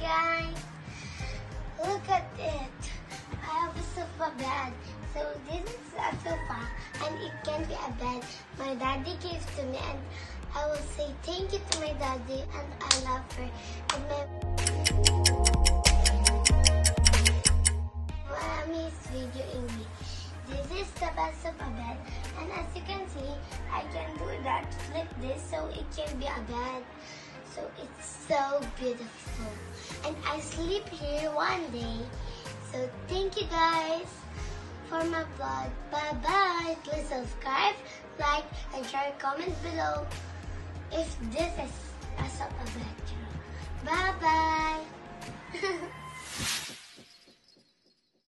guys. Look at it. I have a sofa bed. So this is a sofa and it can be a bed. My daddy gave to me and I will say thank you to my daddy and I love her. And my mommy is videoing me. This is the best of a bed and as you can see I can do that flip this so it can be a bed. So it's so beautiful. And I sleep here one day. So thank you guys for my vlog. Bye bye. Please subscribe, like, and share comment below if this is